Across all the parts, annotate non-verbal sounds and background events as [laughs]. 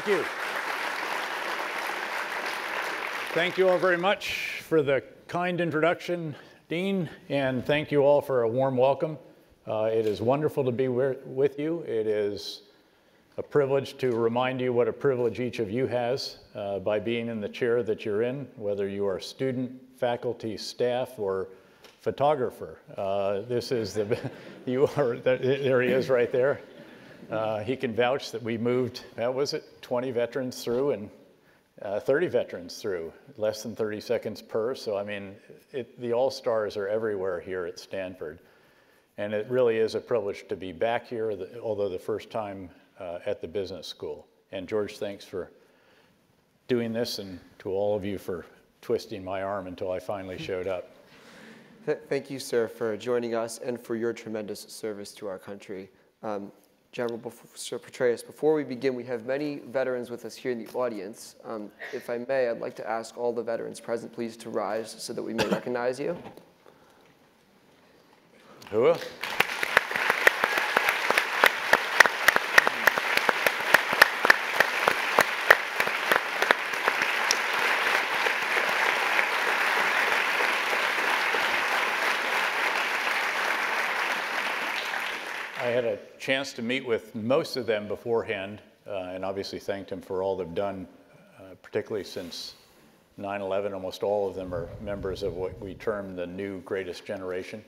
Thank you. Thank you all very much for the kind introduction, Dean, and thank you all for a warm welcome. Uh, it is wonderful to be with you. It is a privilege to remind you what a privilege each of you has uh, by being in the chair that you're in, whether you are student, faculty, staff, or photographer. Uh, this is the, [laughs] you are, there he is right there. Uh, he can vouch that we moved, how was it, 20 veterans through and uh, 30 veterans through, less than 30 seconds per. So, I mean, it, the all stars are everywhere here at Stanford. And it really is a privilege to be back here, although the first time uh, at the business school. And George, thanks for doing this, and to all of you for twisting my arm until I finally showed up. Thank you, sir, for joining us and for your tremendous service to our country. Um, General Sir Petraeus, before we begin, we have many veterans with us here in the audience. Um, if I may, I'd like to ask all the veterans present, please, to rise so that we may recognize you. Who? Chance to meet with most of them beforehand, uh, and obviously thanked them for all they've done, uh, particularly since 9-11. Almost all of them are members of what we term the new greatest generation,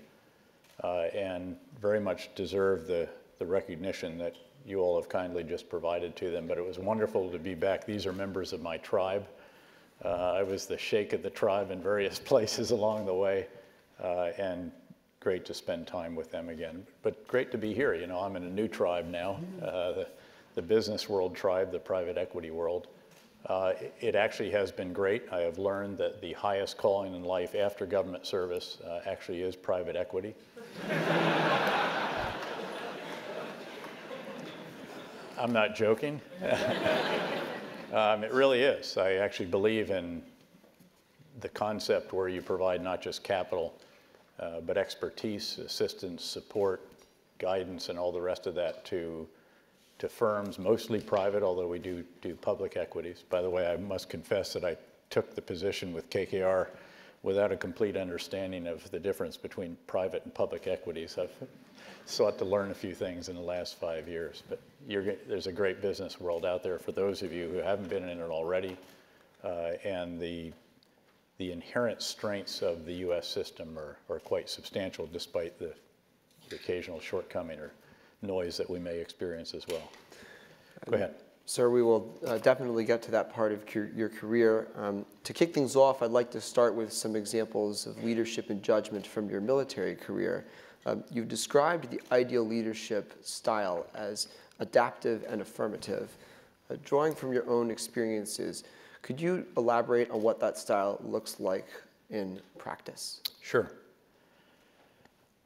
uh, and very much deserve the, the recognition that you all have kindly just provided to them. But it was wonderful to be back. These are members of my tribe. Uh, I was the sheikh of the tribe in various [laughs] places along the way, uh, and great to spend time with them again. But great to be here. You know, I'm in a new tribe now, uh, the, the, business world tribe, the private equity world. Uh, it, it, actually has been great. I have learned that the highest calling in life after government service uh, actually is private equity. [laughs] I'm not joking. [laughs] um, it really is. I actually believe in the concept where you provide not just capital, uh, but expertise, assistance, support, guidance, and all the rest of that to, to firms, mostly private, although we do do public equities. By the way, I must confess that I took the position with KKR without a complete understanding of the difference between private and public equities. I've sought to learn a few things in the last five years, but there's a great business world out there for those of you who haven't been in it already. Uh, and the the inherent strengths of the U.S. system are, are quite substantial despite the, the occasional shortcoming or noise that we may experience as well. Go ahead. Sir, we will uh, definitely get to that part of your career. Um, to kick things off, I'd like to start with some examples of leadership and judgment from your military career. Um, you've described the ideal leadership style as adaptive and affirmative. Uh, drawing from your own experiences, could you elaborate on what that style looks like in practice? Sure.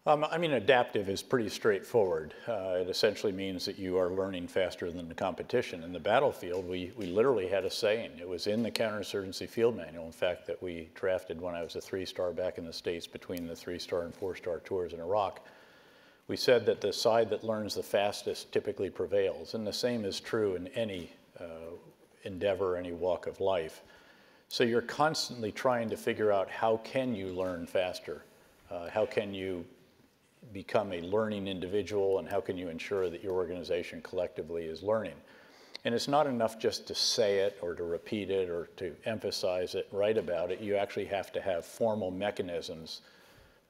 Um, I mean, adaptive is pretty straightforward. Uh, it essentially means that you are learning faster than the competition. In the battlefield, we, we literally had a saying. It was in the counterinsurgency field manual, in fact, that we drafted when I was a three-star back in the States between the three-star and four-star tours in Iraq. We said that the side that learns the fastest typically prevails, and the same is true in any uh, endeavor, any walk of life. So you're constantly trying to figure out how can you learn faster? Uh, how can you become a learning individual and how can you ensure that your organization collectively is learning? And it's not enough just to say it or to repeat it or to emphasize it, write about it. You actually have to have formal mechanisms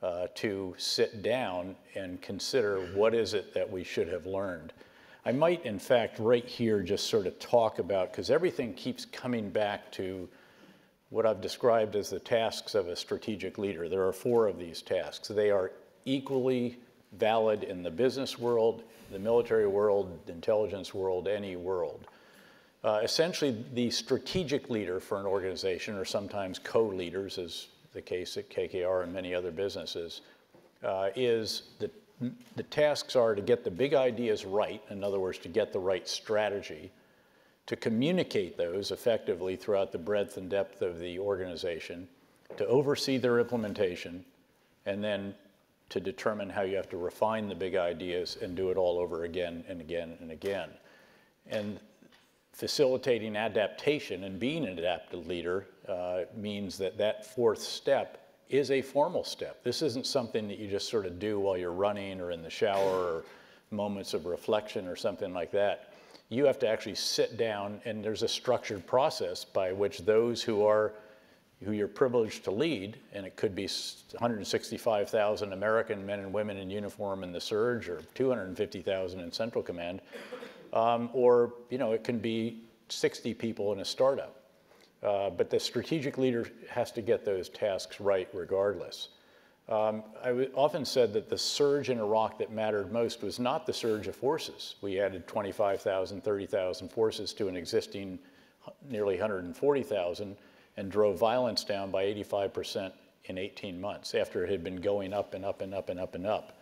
uh, to sit down and consider what is it that we should have learned. I might, in fact, right here just sort of talk about, because everything keeps coming back to what I've described as the tasks of a strategic leader. There are four of these tasks. They are equally valid in the business world, the military world, the intelligence world, any world. Uh, essentially, the strategic leader for an organization, or sometimes co-leaders, as the case at KKR and many other businesses, uh, is the the tasks are to get the big ideas right, in other words, to get the right strategy, to communicate those effectively throughout the breadth and depth of the organization, to oversee their implementation, and then to determine how you have to refine the big ideas and do it all over again and again and again. And facilitating adaptation and being an adaptive leader uh, means that that fourth step is a formal step. This isn't something that you just sort of do while you're running or in the shower or moments of reflection or something like that. You have to actually sit down and there's a structured process by which those who are who you're privileged to lead, and it could be 165,000 American men and women in uniform in the surge, or 250,000 in Central Command, um, or you know it can be 60 people in a startup. Uh, but the strategic leader has to get those tasks right regardless. Um, I often said that the surge in Iraq that mattered most was not the surge of forces. We added 25,000, 30,000 forces to an existing nearly 140,000 and drove violence down by 85% in 18 months after it had been going up and up and up and up and up.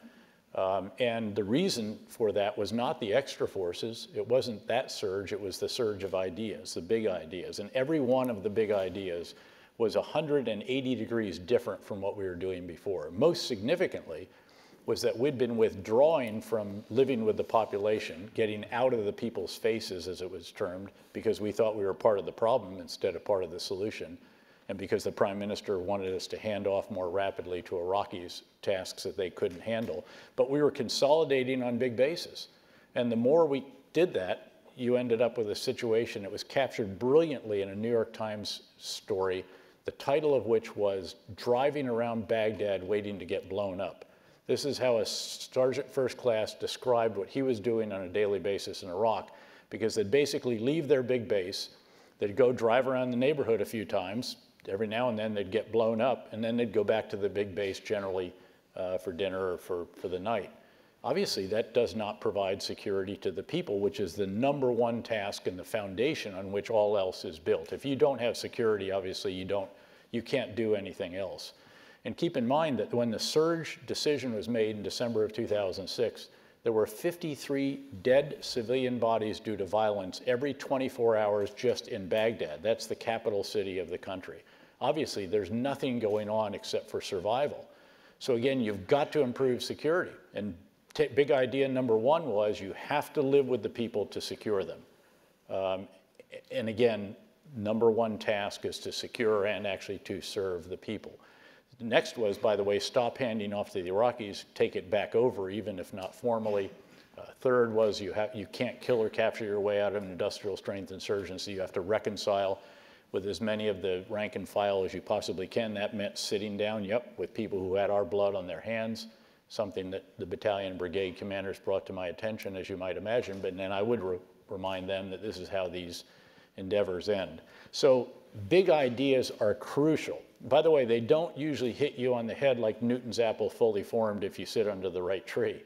Um, and the reason for that was not the extra forces. It wasn't that surge. It was the surge of ideas, the big ideas. And every one of the big ideas was 180 degrees different from what we were doing before. Most significantly was that we'd been withdrawing from living with the population, getting out of the people's faces, as it was termed, because we thought we were part of the problem instead of part of the solution and because the prime minister wanted us to hand off more rapidly to Iraqis tasks that they couldn't handle. But we were consolidating on big bases. And the more we did that, you ended up with a situation that was captured brilliantly in a New York Times story, the title of which was Driving Around Baghdad Waiting to Get Blown Up. This is how a sergeant first class described what he was doing on a daily basis in Iraq, because they'd basically leave their big base, they'd go drive around the neighborhood a few times, every now and then they'd get blown up, and then they'd go back to the big base generally uh, for dinner or for, for the night. Obviously, that does not provide security to the people, which is the number one task and the foundation on which all else is built. If you don't have security, obviously you don't, you can't do anything else. And keep in mind that when the surge decision was made in December of 2006, there were 53 dead civilian bodies due to violence every 24 hours just in Baghdad. That's the capital city of the country. Obviously, there's nothing going on except for survival. So again, you've got to improve security. And big idea number one was you have to live with the people to secure them. Um, and again, number one task is to secure and actually to serve the people. The next was, by the way, stop handing off to the Iraqis, take it back over, even if not formally. Uh, third was you, you can't kill or capture your way out of an industrial strength insurgency. You have to reconcile with as many of the rank and file as you possibly can. That meant sitting down, yep, with people who had our blood on their hands, something that the battalion brigade commanders brought to my attention, as you might imagine. But then I would re remind them that this is how these endeavors end. So big ideas are crucial. By the way, they don't usually hit you on the head like Newton's apple fully formed if you sit under the right tree.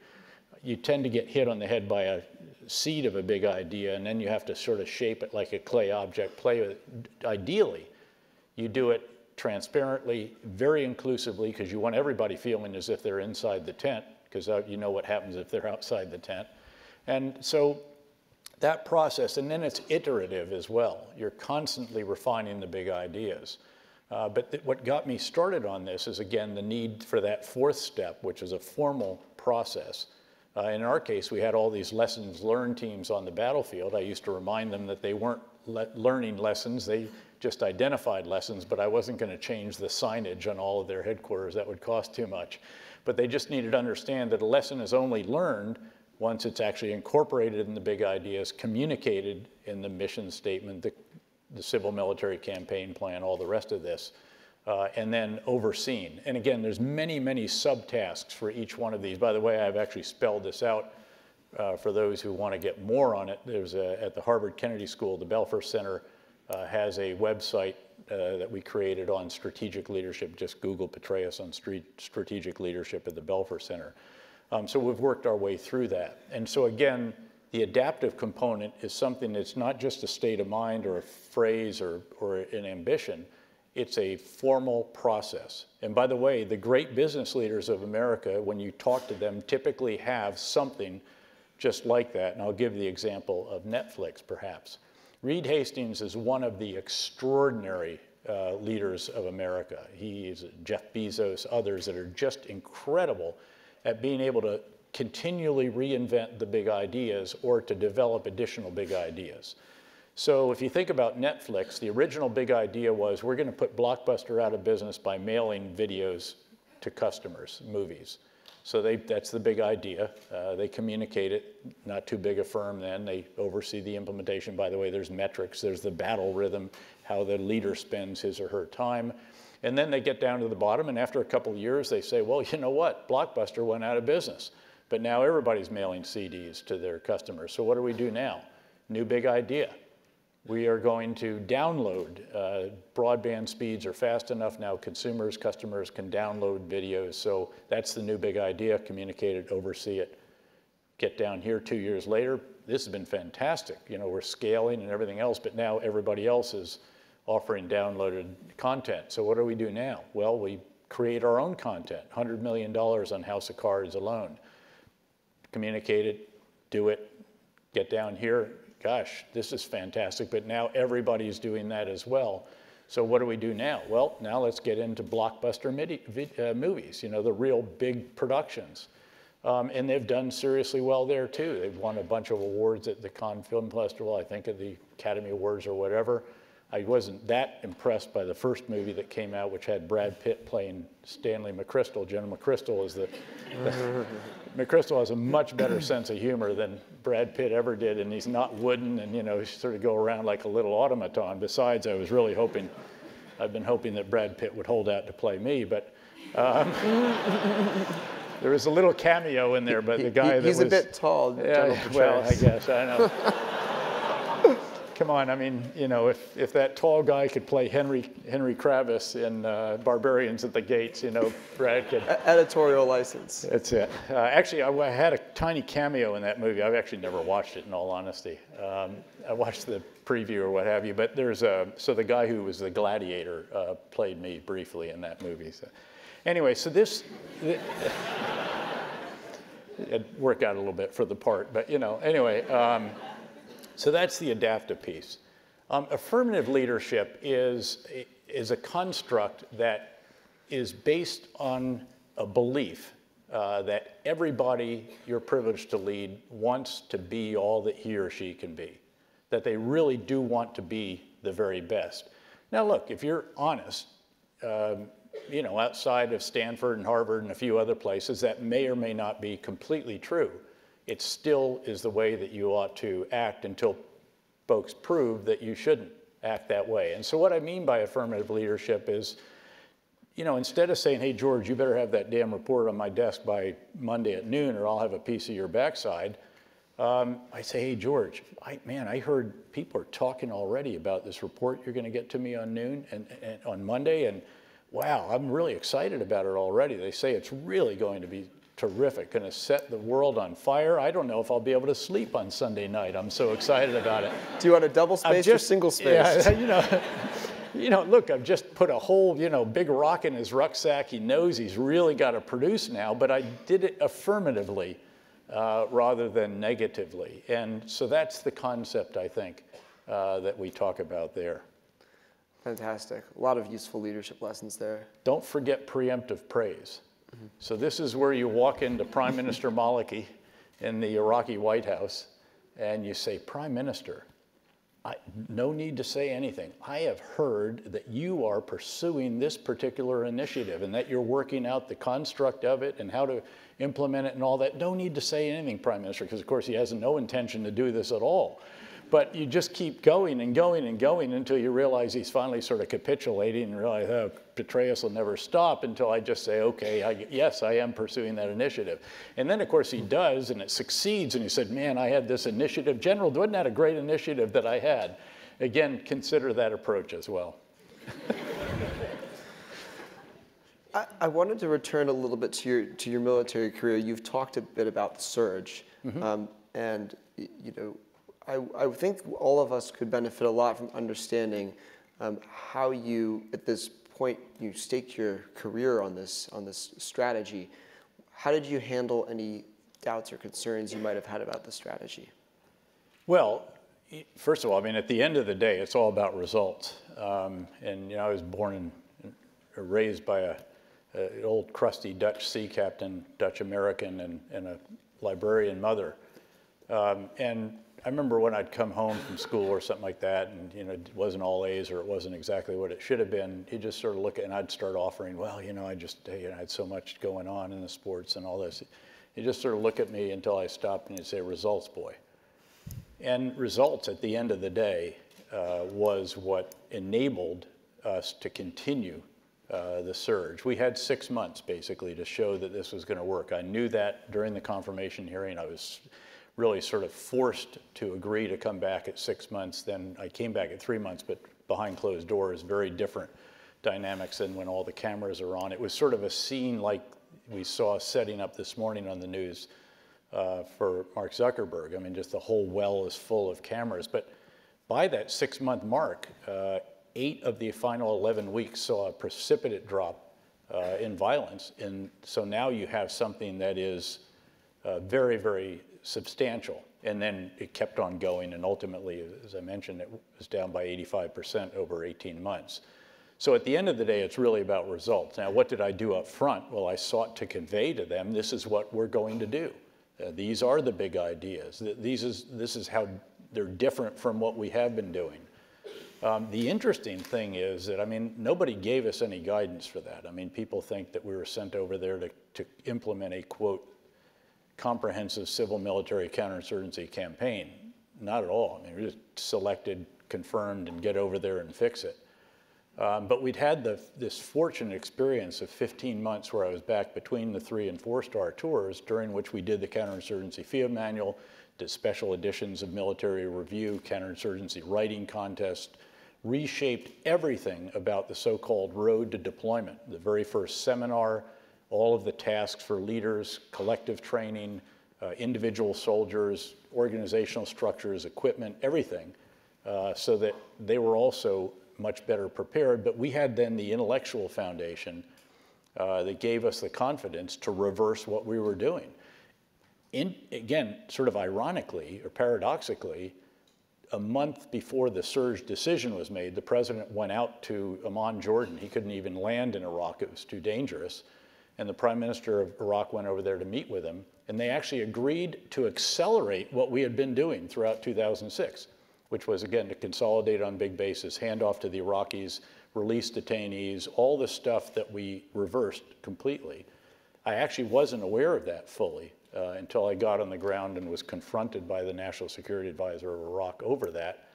You tend to get hit on the head by a seed of a big idea, and then you have to sort of shape it like a clay object, play with it. Ideally, you do it transparently, very inclusively, because you want everybody feeling as if they're inside the tent, because uh, you know what happens if they're outside the tent. And so that process, and then it's iterative as well. You're constantly refining the big ideas. Uh, but what got me started on this is, again, the need for that fourth step, which is a formal process uh, in our case, we had all these lessons learned teams on the battlefield. I used to remind them that they weren't le learning lessons, they just identified lessons, but I wasn't going to change the signage on all of their headquarters. That would cost too much. But they just needed to understand that a lesson is only learned once it's actually incorporated in the big ideas, communicated in the mission statement, the, the civil military campaign plan, all the rest of this uh, and then overseen. And again, there's many, many subtasks for each one of these. By the way, I've actually spelled this out uh, for those who want to get more on it. There's a, at the Harvard Kennedy School, the Belfer Center uh, has a website uh, that we created on strategic leadership. Just Google Petraeus on strategic leadership at the Belfer Center. Um, so we've worked our way through that. And so again, the adaptive component is something that's not just a state of mind or a phrase or, or an ambition, it's a formal process. And by the way, the great business leaders of America, when you talk to them, typically have something just like that. And I'll give the example of Netflix, perhaps. Reed Hastings is one of the extraordinary uh, leaders of America. He is Jeff Bezos, others that are just incredible at being able to continually reinvent the big ideas or to develop additional big ideas. So if you think about Netflix, the original big idea was we're going to put Blockbuster out of business by mailing videos to customers, movies. So they, that's the big idea. Uh, they communicate it, not too big a firm then. They oversee the implementation. By the way, there's metrics, there's the battle rhythm, how the leader spends his or her time. And then they get down to the bottom, and after a couple of years, they say, well, [laughs] you know what? Blockbuster went out of business. But now everybody's mailing CDs to their customers. So what do we do now? New big idea. We are going to download. Uh, broadband speeds are fast enough now. Consumers, customers can download videos. So that's the new big idea. Communicate it, oversee it. Get down here two years later. This has been fantastic. You know, we're scaling and everything else, but now everybody else is offering downloaded content. So what do we do now? Well, we create our own content. $100 million on House of Cards alone. Communicate it, do it, get down here, gosh, this is fantastic, but now everybody's doing that as well. So what do we do now? Well, now let's get into blockbuster midi, uh, movies, you know, the real big productions. Um, and they've done seriously well there too. They've won a bunch of awards at the Cannes Film Festival, I think at the Academy Awards or whatever. I wasn't that impressed by the first movie that came out, which had Brad Pitt playing Stanley McChrystal. General McChrystal is the, the [laughs] McChrystal has a much better sense of humor than Brad Pitt ever did, and he's not wooden and you know sort of go around like a little automaton. Besides, I was really hoping, I've been hoping that Brad Pitt would hold out to play me, but. Um, [laughs] there was a little cameo in there, but the guy he, that he's was, a bit tall. Yeah, well, I guess I know. [laughs] come on, I mean, you know, if, if that tall guy could play Henry, Henry Kravis in uh, Barbarians at the Gates, you know, Brad could. Editorial license. That's it. Uh, actually, I, I, had a tiny cameo in that movie. I've actually never watched it in all honesty. Um, I watched the preview or what have you, but there's a, so the guy who was the gladiator uh, played me briefly in that movie. So. Anyway, so this, [laughs] it worked out a little bit for the part, but you know, anyway. Um, so that's the adaptive piece. Um, affirmative leadership is, is a construct that is based on a belief uh, that everybody you're privileged to lead wants to be all that he or she can be, that they really do want to be the very best. Now, look, if you're honest, um, you know, outside of Stanford and Harvard and a few other places, that may or may not be completely true it still is the way that you ought to act until folks prove that you shouldn't act that way. And so what I mean by affirmative leadership is, you know, instead of saying, hey, George, you better have that damn report on my desk by Monday at noon or I'll have a piece of your backside, um, I say, hey, George, I, man, I heard people are talking already about this report you're going to get to me on noon and, and on Monday, and wow, I'm really excited about it already. They say it's really going to be terrific, going to set the world on fire. I don't know if I'll be able to sleep on Sunday night. I'm so excited about it. [laughs] Do you want a double space or single space? Yeah, [laughs] you know. [laughs] you know, look, I've just put a whole, you know, big rock in his rucksack. He knows he's really got to produce now, but I did it affirmatively uh, rather than negatively. And so that's the concept, I think, uh, that we talk about there. Fantastic. A lot of useful leadership lessons there. Don't forget preemptive praise. So this is where you walk into Prime Minister Maliki in the Iraqi White House and you say, Prime Minister, I, no need to say anything. I have heard that you are pursuing this particular initiative and that you're working out the construct of it and how to implement it and all that. No need to say anything, Prime Minister, because of course he has no intention to do this at all. But you just keep going and going and going until you realize he's finally sort of capitulating and realize, oh, Petraeus will never stop until I just say, okay, I, yes, I am pursuing that initiative. And then, of course, he does, and it succeeds. And he said, man, I had this initiative. General, wasn't that a great initiative that I had? Again, consider that approach as well. I, I, wanted to return a little bit to your, to your military career. You've talked a bit about the surge. Mm -hmm. um, and, you know, I, I think all of us could benefit a lot from understanding um, how you, at this point, you staked your career on this, on this strategy. How did you handle any doubts or concerns you might have had about the strategy? Well, first of all, I mean, at the end of the day, it's all about results. Um, and you know, I was born and raised by a, an old crusty Dutch sea captain, Dutch American, and, and a librarian mother. Um, and I remember when I'd come home from school or something like that, and you know, it wasn't all A's or it wasn't exactly what it should have been. He'd just sort of look at, and I'd start offering, well, you know, I just, you know, I had so much going on in the sports and all this. He'd just sort of look at me until I stopped, and he'd say, "Results, boy." And results, at the end of the day, uh, was what enabled us to continue uh, the surge. We had six months basically to show that this was going to work. I knew that during the confirmation hearing. I was really sort of forced to agree to come back at six months. Then I came back at three months, but behind closed doors, very different dynamics than when all the cameras are on. It was sort of a scene like we saw setting up this morning on the news uh, for Mark Zuckerberg. I mean, just the whole well is full of cameras. But by that six month mark, uh, eight of the final 11 weeks saw a precipitate drop uh, in violence. And so now you have something that is uh, very, very substantial. And then it kept on going. And ultimately, as I mentioned, it was down by 85% over 18 months. So at the end of the day, it's really about results. Now, what did I do up front? Well, I sought to convey to them this is what we're going to do. Uh, these are the big ideas. These is, this is how they're different from what we have been doing. Um, the interesting thing is that, I mean, nobody gave us any guidance for that. I mean, people think that we were sent over there to, to implement a, quote, comprehensive civil military counterinsurgency campaign. Not at all. I mean, we just selected, confirmed, and get over there and fix it. Um, but we'd had the, this fortunate experience of 15 months where I was back between the three and four star tours, during which we did the counterinsurgency field manual, did special editions of military review, counterinsurgency writing contest, reshaped everything about the so called road to deployment. The very first seminar, all of the tasks for leaders, collective training, uh, individual soldiers, organizational structures, equipment, everything, uh, so that they were also much better prepared, but we had then the intellectual foundation uh, that gave us the confidence to reverse what we were doing. In, again, sort of ironically or paradoxically, a month before the surge decision was made, the president went out to Amman, Jordan. He couldn't even land in Iraq, it was too dangerous. And the prime minister of Iraq went over there to meet with him, and they actually agreed to accelerate what we had been doing throughout 2006 which was again to consolidate on big bases, hand off to the Iraqis, release detainees, all the stuff that we reversed completely. I actually wasn't aware of that fully uh, until I got on the ground and was confronted by the National Security Advisor of Iraq over that.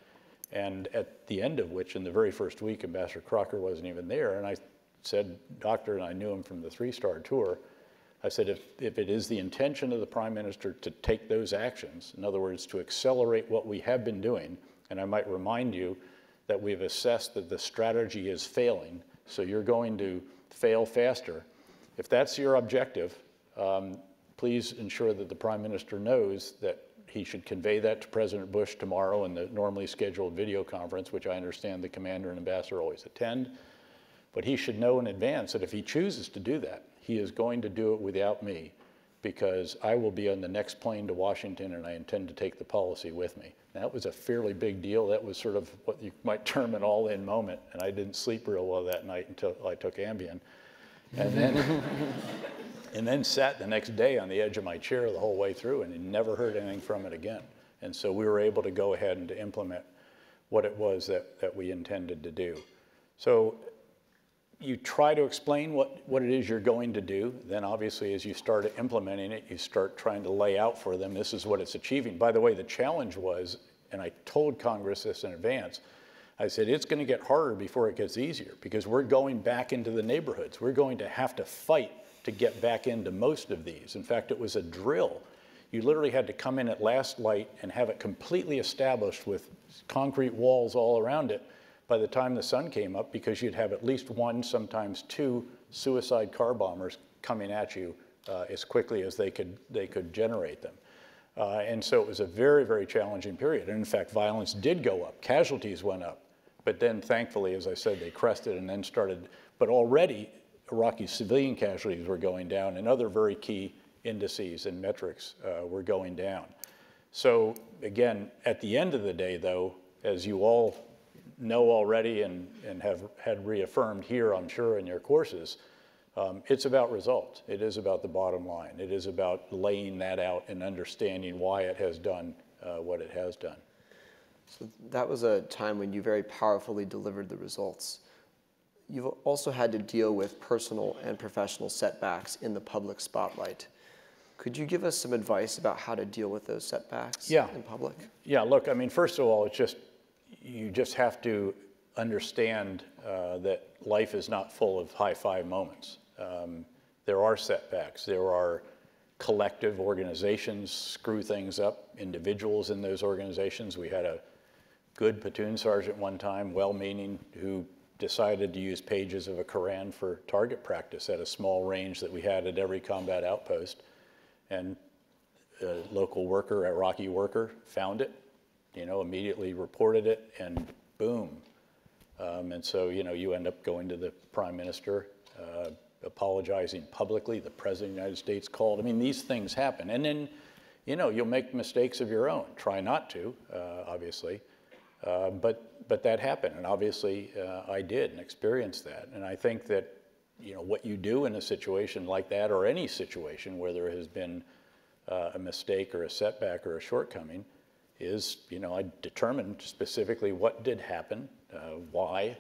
And at the end of which, in the very first week, Ambassador Crocker wasn't even there. And I said, Doctor, and I knew him from the three star tour, I said, if, if it is the intention of the prime minister to take those actions, in other words, to accelerate what we have been doing, and I might remind you that we've assessed that the strategy is failing, so you're going to fail faster. If that's your objective, um, please ensure that the prime minister knows that he should convey that to President Bush tomorrow in the normally scheduled video conference, which I understand the commander and ambassador always attend. But he should know in advance that if he chooses to do that, he is going to do it without me because I will be on the next plane to Washington and I intend to take the policy with me. That was a fairly big deal. That was sort of what you might term an all in moment. And I didn't sleep real well that night until I took Ambien. And then, [laughs] and then sat the next day on the edge of my chair the whole way through and never heard anything from it again. And so we were able to go ahead and to implement what it was that, that we intended to do. So you try to explain what, what it is you're going to do. Then obviously as you start implementing it, you start trying to lay out for them, this is what it's achieving. By the way, the challenge was, and I told Congress this in advance, I said, it's gonna get harder before it gets easier because we're going back into the neighborhoods. We're going to have to fight to get back into most of these. In fact, it was a drill. You literally had to come in at last light and have it completely established with concrete walls all around it by the time the sun came up because you'd have at least one, sometimes two suicide car bombers coming at you uh, as quickly as they could, they could generate them. Uh, and so it was a very, very challenging period. And in fact, violence did go up, casualties went up. But then thankfully, as I said, they crested and then started. But already, Iraqi civilian casualties were going down and other very key indices and metrics uh, were going down. So again, at the end of the day, though, as you all know already and, and have had reaffirmed here, I'm sure, in your courses, um, it's about results. It is about the bottom line. It is about laying that out and understanding why it has done uh, what it has done. So that was a time when you very powerfully delivered the results. You've also had to deal with personal and professional setbacks in the public spotlight. Could you give us some advice about how to deal with those setbacks Yeah. in public? Yeah, look, I mean, first of all, it's just, you just have to understand uh, that life is not full of high five moments. Um, there are setbacks. There are collective organizations screw things up, individuals in those organizations. We had a good platoon sergeant one time, well meaning, who decided to use pages of a Koran for target practice at a small range that we had at every combat outpost. And a local worker, a Iraqi worker, found it, you know, immediately reported it, and boom. Um, and so, you know, you end up going to the prime minister, uh, apologizing publicly. The president of the United States called. I mean, these things happen. And then, you know, you'll make mistakes of your own. Try not to, uh, obviously. Uh, but, but that happened, and obviously uh, I did and experienced that. And I think that, you know, what you do in a situation like that, or any situation where there has been uh, a mistake or a setback or a shortcoming, is, you know, I determined specifically what did happen, uh, why,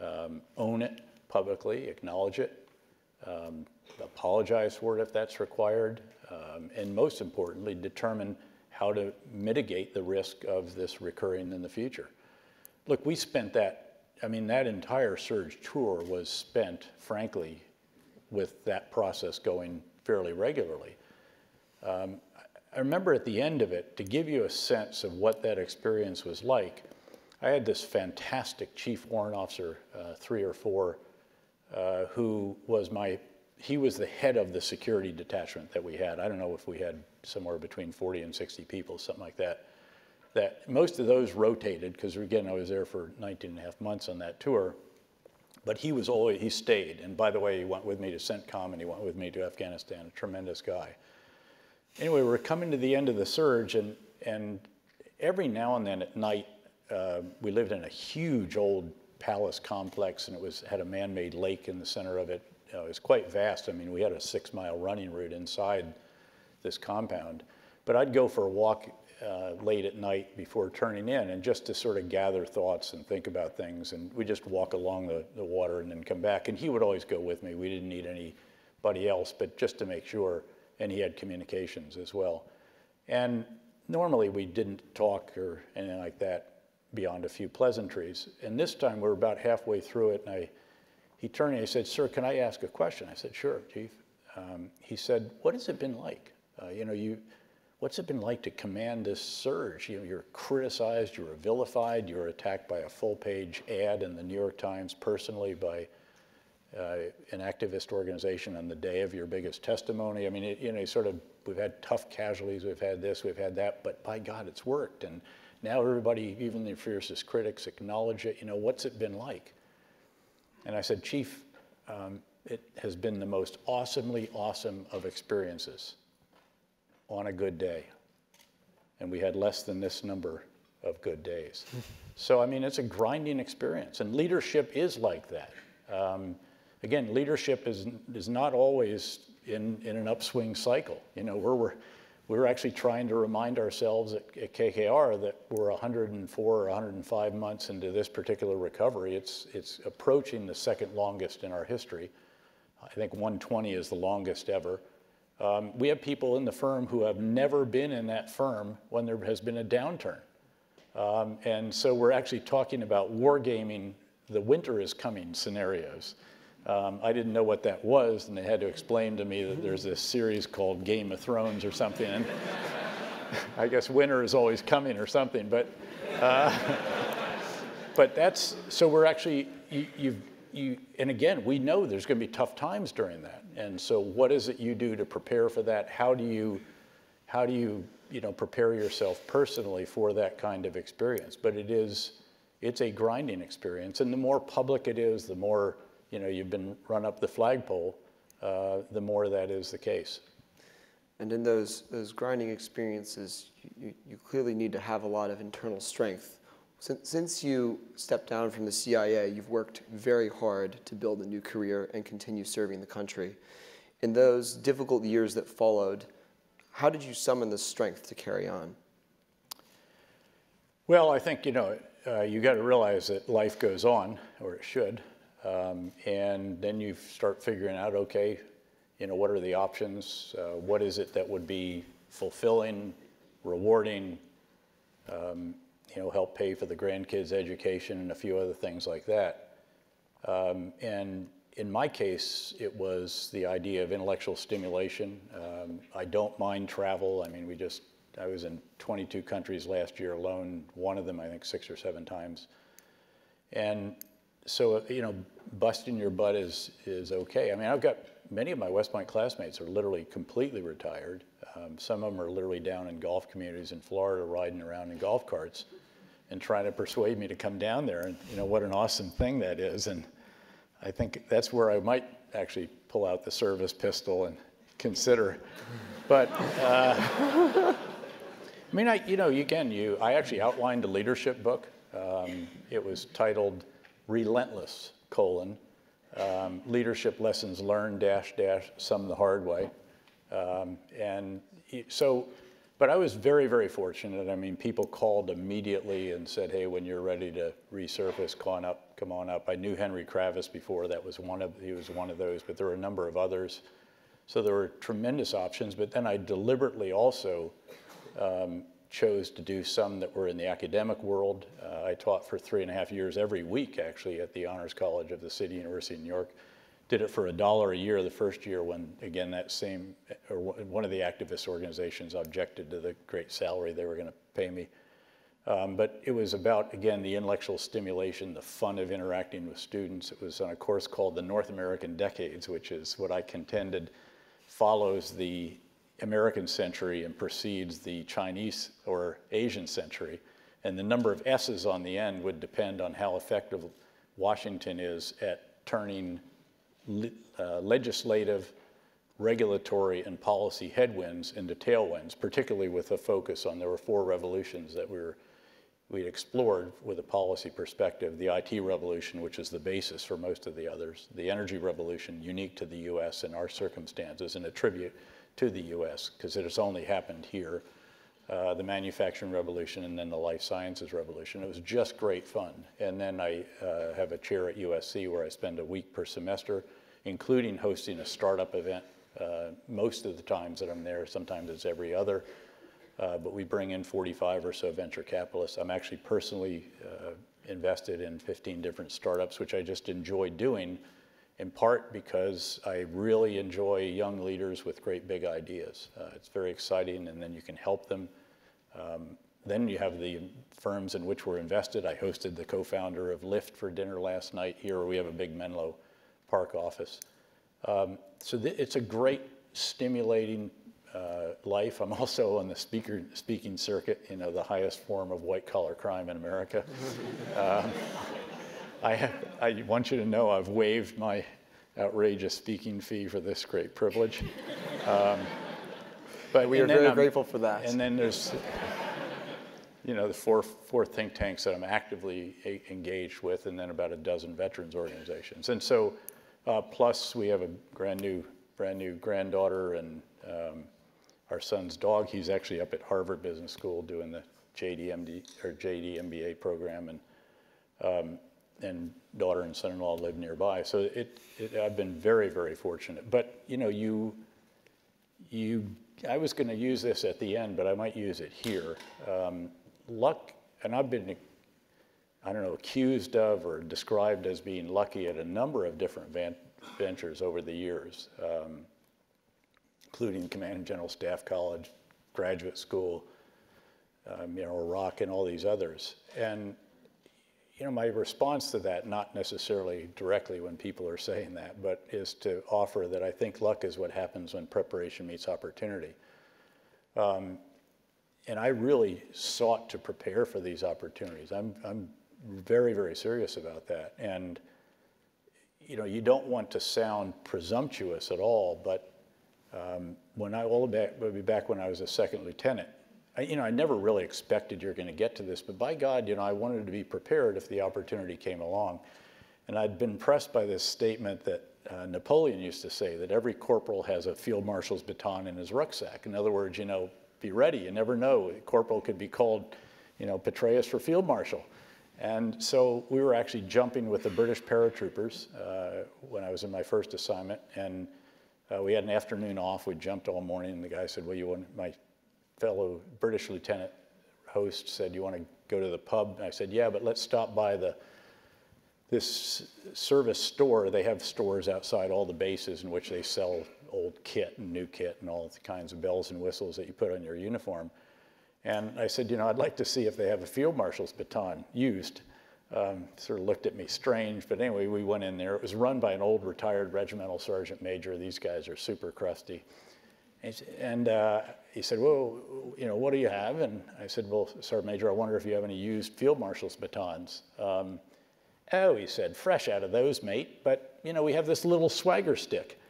um, own it publicly, acknowledge it, um, apologize for it if that's required, um, and most importantly, determine how to mitigate the risk of this recurring in the future. Look, we spent that, I mean, that entire surge tour was spent, frankly, with that process going fairly regularly. Um, I remember at the end of it, to give you a sense of what that experience was like, I had this fantastic chief warrant officer, uh, three or four, uh, who was my, he was the head of the security detachment that we had. I don't know if we had somewhere between 40 and 60 people, something like that. That most of those rotated, because again, I was there for 19 and a half months on that tour. But he was always, he stayed. And by the way, he went with me to CENTCOM and he went with me to Afghanistan, a tremendous guy. Anyway, we're coming to the end of the surge, and, and every now and then at night, uh, we lived in a huge old palace complex, and it was had a man-made lake in the center of it. It was quite vast. I mean, we had a six-mile running route inside this compound. But I'd go for a walk uh, late at night before turning in, and just to sort of gather thoughts and think about things. And we just walk along the, the water and then come back. And he would always go with me. We didn't need anybody else, but just to make sure. And he had communications as well. And normally we didn't talk or anything like that beyond a few pleasantries. And this time we are about halfway through it, and I, he turned and he said, "Sir, can I ask a question?" I said, "Sure, Chief." Um, he said, "What has it been like? Uh, you know, you, what's it been like to command this surge? You know, you're criticized, you're vilified, you're attacked by a full-page ad in the New York Times personally by." Uh, an activist organization on the day of your biggest testimony. I mean, it, you know, sort of, we've had tough casualties, we've had this, we've had that, but by God, it's worked. And now everybody, even the fiercest critics, acknowledge it. You know, what's it been like? And I said, Chief, um, it has been the most awesomely awesome of experiences on a good day. And we had less than this number of good days. [laughs] so, I mean, it's a grinding experience. And leadership is like that. Um, again, leadership is, is not always in, in an upswing cycle. You know, we're, we're we're actually trying to remind ourselves at, at, KKR that we're 104 or 105 months into this particular recovery. It's, it's approaching the second longest in our history. I think 120 is the longest ever. Um, we have people in the firm who have never been in that firm when there has been a downturn. Um, and so we're actually talking about wargaming the winter is coming scenarios. Um, I didn't know what that was, and they had to explain to me that there's this series called Game of Thrones or something. And [laughs] I guess winter is always coming or something. But, uh, [laughs] but that's so we're actually you, you you and again we know there's going to be tough times during that. And so what is it you do to prepare for that? How do you how do you you know prepare yourself personally for that kind of experience? But it is it's a grinding experience, and the more public it is, the more you know, you've been run up the flagpole, uh, the more that is the case. And in those, those grinding experiences, you, you clearly need to have a lot of internal strength. Since, since you stepped down from the CIA, you've worked very hard to build a new career and continue serving the country. In those difficult years that followed, how did you summon the strength to carry on? Well, I think, you know, uh, you got to realize that life goes on, or it should. Um, and then you start figuring out, okay, you know, what are the options? Uh, what is it that would be fulfilling, rewarding, um, you know, help pay for the grandkids' education and a few other things like that. Um, and in my case, it was the idea of intellectual stimulation. Um, I don't mind travel. I mean, we just, I was in 22 countries last year alone, one of them, I think, six or seven times. And so, you know, busting your butt is, is okay. I mean, I've got many of my West Point classmates are literally completely retired. Um, some of them are literally down in golf communities in Florida riding around in golf carts and trying to persuade me to come down there. And, you know, what an awesome thing that is. And I think that's where I might actually pull out the service pistol and consider. But, uh, I mean, I, you know, again, you, I actually outlined a leadership book. Um, it was titled Relentless, colon, um, leadership lessons learned, dash, dash, some the hard way. Um, and so, but I was very, very fortunate. I mean, people called immediately and said, hey, when you're ready to resurface, come on up, come on up. I knew Henry Kravis before, that was one of, he was one of those, but there were a number of others. So there were tremendous options, but then I deliberately also um, chose to do some that were in the academic world. Uh, I taught for three and a half years every week, actually, at the Honors College of the City University of New York. Did it for a dollar a year the first year when, again, that same, or one of the activist organizations objected to the great salary they were going to pay me. Um, but it was about, again, the intellectual stimulation, the fun of interacting with students. It was on a course called the North American Decades, which is what I contended follows the American century and precedes the Chinese or Asian century. And the number of S's on the end would depend on how effective Washington is at turning le uh, legislative, regulatory, and policy headwinds into tailwinds, particularly with a focus on there were four revolutions that we were, we explored with a policy perspective. The IT revolution, which is the basis for most of the others, the energy revolution, unique to the US in our circumstances, and a tribute to the US because it has only happened here. Uh, the manufacturing revolution and then the life sciences revolution. It was just great fun. And then I uh, have a chair at USC where I spend a week per semester, including hosting a startup event uh, most of the times that I'm there. Sometimes it's every other. Uh, but we bring in 45 or so venture capitalists. I'm actually personally uh, invested in 15 different startups, which I just enjoy doing in part because I really enjoy young leaders with great big ideas. Uh, it's very exciting, and then you can help them. Um, then you have the firms in which we're invested. I hosted the co-founder of Lyft for dinner last night. Here we have a big Menlo Park office. Um, so it's a great, stimulating uh, life. I'm also on the speaker speaking circuit, you know, the highest form of white collar crime in America. [laughs] um, I, have, I want you to know I've waived my outrageous speaking fee for this great privilege. Um, but we are very I'm, grateful for that. And then there's, you know, the four, four think tanks that I'm actively a, engaged with, and then about a dozen veterans organizations. And so, uh, plus we have a brand new, brand new granddaughter and um, our son's dog. He's actually up at Harvard Business School doing the JD, or JD MBA program, and um, and daughter and son-in-law live nearby. So it, it, I've been very, very fortunate. But you know, you, you, I was going to use this at the end, but I might use it here. Um, luck, and I've been, I don't know, accused of or described as being lucky at a number of different ventures over the years, um, including Command and General Staff College, graduate school, um, you know, Iraq, and all these others. And you know, my response to that, not necessarily directly when people are saying that, but is to offer that I think luck is what happens when preparation meets opportunity. Um, and I really sought to prepare for these opportunities. I'm, I'm very, very serious about that. And, you know, you don't want to sound presumptuous at all, but um, when I, all back, back when I was a second lieutenant, I, you know, I never really expected you're going to get to this, but by God, you know, I wanted to be prepared if the opportunity came along. And I'd been impressed by this statement that uh, Napoleon used to say that every corporal has a field marshal's baton in his rucksack. In other words, you know, be ready. You never know. A corporal could be called you know, Petraeus for field marshal. And so we were actually jumping with the British paratroopers uh, when I was in my first assignment. And uh, we had an afternoon off. We jumped all morning. And the guy said, well, you want, my fellow British lieutenant host said, you want to go to the pub? And I said, yeah, but let's stop by the, this service store. They have stores outside all the bases in which they sell old kit and new kit and all the kinds of bells and whistles that you put on your uniform. And I said, you know, I'd like to see if they have a field marshal's baton used. Um, sort of looked at me strange, but anyway, we went in there. It was run by an old retired regimental sergeant major. These guys are super crusty. And uh, he said, well, you know, what do you have? And I said, well, Sergeant Major, I wonder if you have any used field marshal's batons. Um, oh, he said, fresh out of those, mate. But, you know, we have this little swagger stick.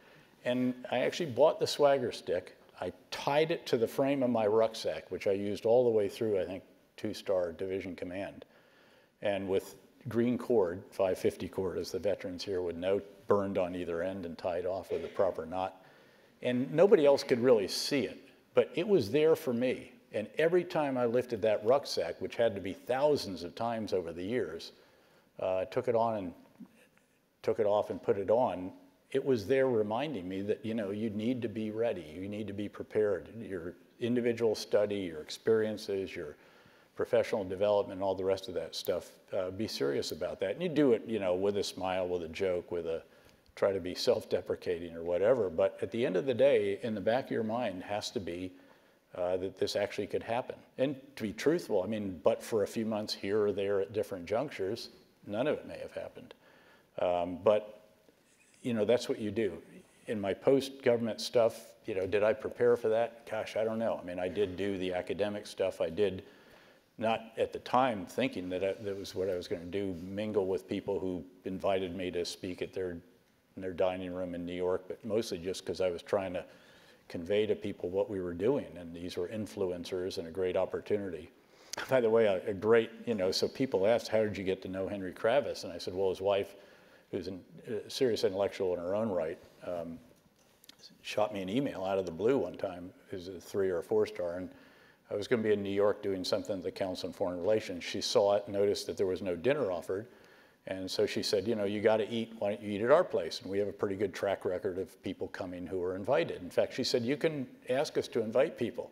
And I actually bought the swagger stick. I tied it to the frame of my rucksack, which I used all the way through, I think, two-star division command. And with green cord, 550 cord, as the veterans here would know, burned on either end and tied off with a proper knot. And nobody else could really see it, but it was there for me. And every time I lifted that rucksack, which had to be thousands of times over the years, uh, took it on and took it off and put it on, it was there reminding me that, you know, you need to be ready. You need to be prepared. Your individual study, your experiences, your professional development, all the rest of that stuff, uh, be serious about that. And you do it, you know, with a smile, with a joke, with a try to be self-deprecating or whatever. But at the end of the day, in the back of your mind has to be uh, that this actually could happen. And to be truthful, I mean, but for a few months here or there at different junctures, none of it may have happened. Um, but you know, that's what you do. In my post-government stuff, you know, did I prepare for that? Gosh, I don't know. I mean, I did do the academic stuff. I did, not at the time thinking that I, that was what I was going to do, mingle with people who invited me to speak at their, their dining room in New York, but mostly just because I was trying to convey to people what we were doing. And these were influencers and a great opportunity. By the way, a, a great, you know, so people asked, how did you get to know Henry Kravis? And I said, well, his wife who's a serious intellectual in her own right, um, shot me an email out of the blue one time, who's a three or a four star, and I was going to be in New York doing something at the Council on Foreign Relations. She saw it, noticed that there was no dinner offered, and so she said, you know, you got to eat, why don't you eat at our place? And we have a pretty good track record of people coming who are invited. In fact, she said, you can ask us to invite people.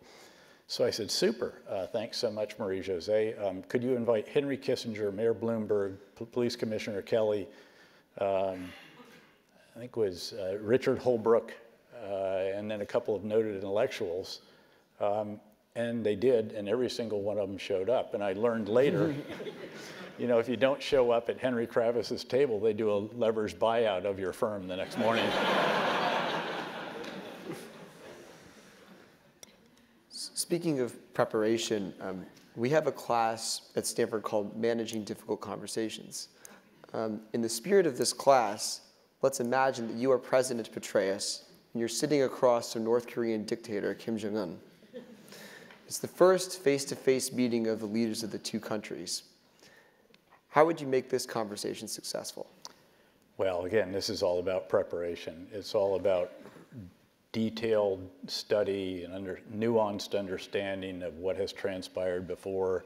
So I said, super, uh, thanks so much, Marie-Josée. Um, could you invite Henry Kissinger, Mayor Bloomberg, P Police Commissioner Kelly, um, I think it was uh, Richard Holbrooke, uh, and then a couple of noted intellectuals. Um, and they did, and every single one of them showed up. And I learned later, [laughs] you know, if you don't show up at Henry Kravis's table, they do a leverage buyout of your firm the next morning. Speaking of preparation, um, we have a class at Stanford called Managing Difficult Conversations. Um, in the spirit of this class, let's imagine that you are President Petraeus and you're sitting across from North Korean dictator Kim Jong un. It's the first face to face meeting of the leaders of the two countries. How would you make this conversation successful? Well, again, this is all about preparation. It's all about detailed study and under, nuanced understanding of what has transpired before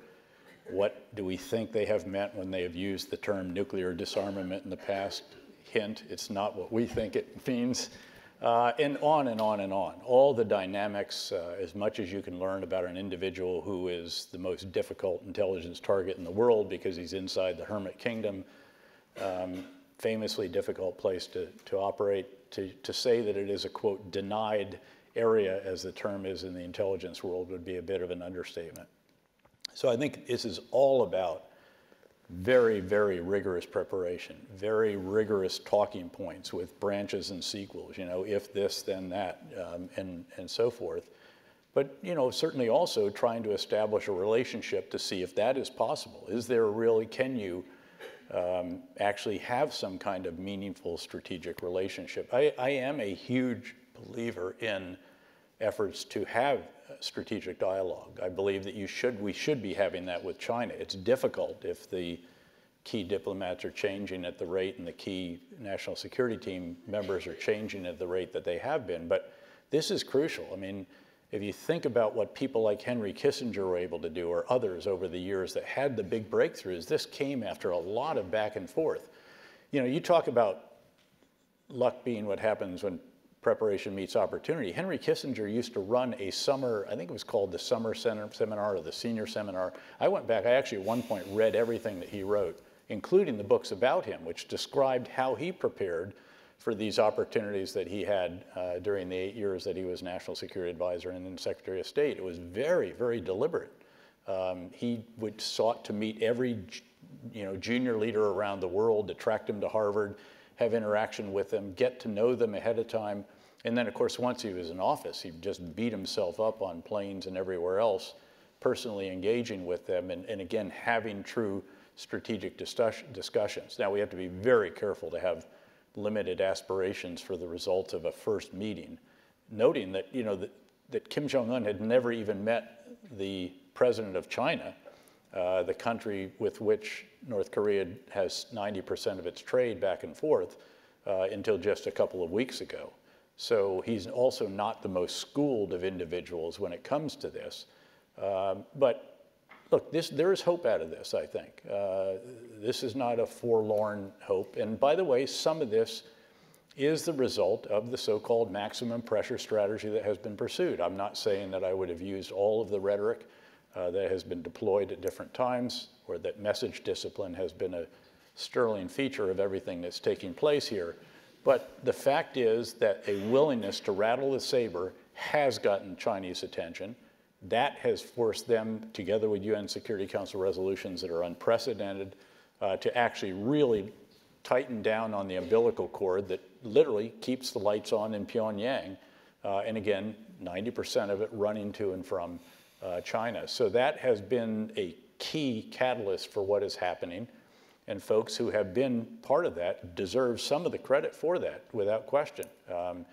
what do we think they have meant when they have used the term nuclear disarmament in the past? Hint, it's not what we think it means. Uh, and on and on and on. All the dynamics, uh, as much as you can learn about an individual who is the most difficult intelligence target in the world because he's inside the hermit kingdom, um, famously difficult place to, to operate, to, to say that it is a quote denied area as the term is in the intelligence world would be a bit of an understatement. So I think this is all about very, very rigorous preparation, very rigorous talking points with branches and sequels, you know, if this, then that, um, and, and so forth. But, you know, certainly also trying to establish a relationship to see if that is possible. Is there really, can you um, actually have some kind of meaningful strategic relationship? I, I am a huge believer in efforts to have strategic dialogue. I believe that you should, we should be having that with China. It's difficult if the key diplomats are changing at the rate and the key national security team members are changing at the rate that they have been. But this is crucial. I mean, if you think about what people like Henry Kissinger were able to do or others over the years that had the big breakthroughs, this came after a lot of back and forth. You know, you talk about luck being what happens when preparation meets opportunity. Henry Kissinger used to run a summer, I think it was called the summer seminar or the senior seminar. I went back, I actually at one point read everything that he wrote, including the books about him, which described how he prepared for these opportunities that he had uh, during the eight years that he was National Security Advisor and then Secretary of State. It was very, very deliberate. Um, he would sought to meet every you know, junior leader around the world, attract them to Harvard, have interaction with them, get to know them ahead of time. And then, of course, once he was in office, he just beat himself up on planes and everywhere else, personally engaging with them and, and again, having true strategic discussions. Now, we have to be very careful to have limited aspirations for the result of a first meeting, noting that, you know, that, that Kim Jong-un had never even met the president of China, uh, the country with which North Korea has 90% of its trade back and forth, uh, until just a couple of weeks ago. So he's also not the most schooled of individuals when it comes to this. Um, but look, this, there is hope out of this, I think. Uh, this is not a forlorn hope. And by the way, some of this is the result of the so-called maximum pressure strategy that has been pursued. I'm not saying that I would have used all of the rhetoric uh, that has been deployed at different times or that message discipline has been a sterling feature of everything that's taking place here. But the fact is that a willingness to rattle the saber has gotten Chinese attention. That has forced them, together with UN Security Council resolutions that are unprecedented, uh, to actually really tighten down on the umbilical cord that literally keeps the lights on in Pyongyang. Uh, and again, 90% of it running to and from uh, China. So that has been a key catalyst for what is happening. And folks who have been part of that deserve some of the credit for that, without question. Um,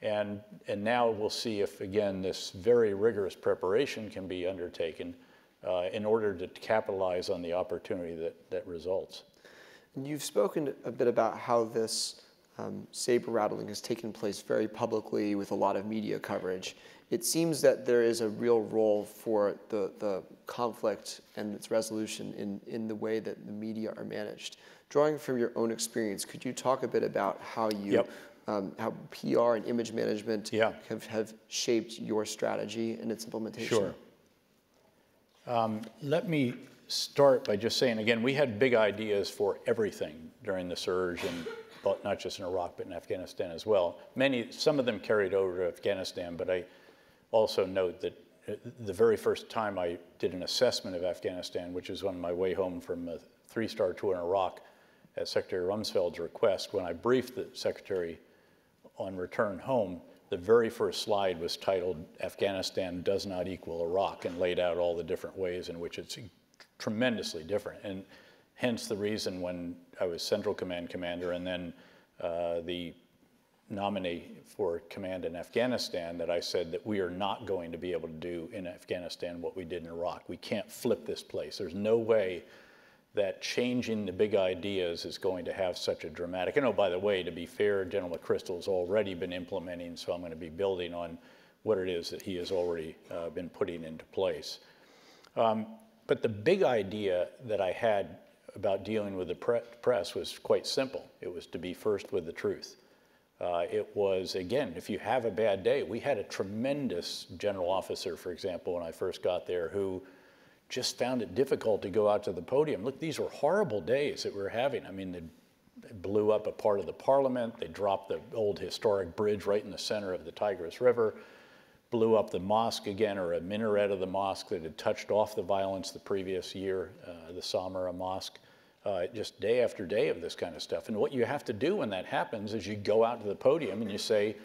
and, and now we'll see if, again, this very rigorous preparation can be undertaken uh, in order to capitalize on the opportunity that, that results. You've spoken a bit about how this um, saber rattling has taken place very publicly with a lot of media coverage. It seems that there is a real role for the, the conflict and its resolution in, in the way that the media are managed. Drawing from your own experience, could you talk a bit about how you yep um, how PR and image management yeah. have, have shaped your strategy and its implementation? Sure. Um, let me start by just saying again, we had big ideas for everything during the surge, and not just in Iraq but in Afghanistan as well. Many, some of them carried over to Afghanistan, but I also note that uh, the very first time I did an assessment of Afghanistan, which was on my way home from a three-star tour in Iraq, at Secretary Rumsfeld's request, when I briefed the Secretary on return home, the very first slide was titled Afghanistan does not equal Iraq and laid out all the different ways in which it's tremendously different. And hence the reason when I was Central Command Commander and then uh, the nominee for command in Afghanistan that I said that we are not going to be able to do in Afghanistan what we did in Iraq. We can't flip this place. There's no way that changing the big ideas is going to have such a dramatic, and oh, by the way, to be fair, General McChrystal has already been implementing, so I'm going to be building on what it is that he has already uh, been putting into place. Um, but the big idea that I had about dealing with the pre press was quite simple. It was to be first with the truth. Uh, it was, again, if you have a bad day, we had a tremendous general officer, for example, when I first got there, who just found it difficult to go out to the podium. Look, these were horrible days that we were having. I mean, they blew up a part of the parliament. They dropped the old historic bridge right in the center of the Tigris River, blew up the mosque again, or a minaret of the mosque that had touched off the violence the previous year, uh, the Samarra Mosque. Uh, just day after day of this kind of stuff. And what you have to do when that happens is you go out to the podium and you say,